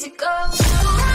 easy go.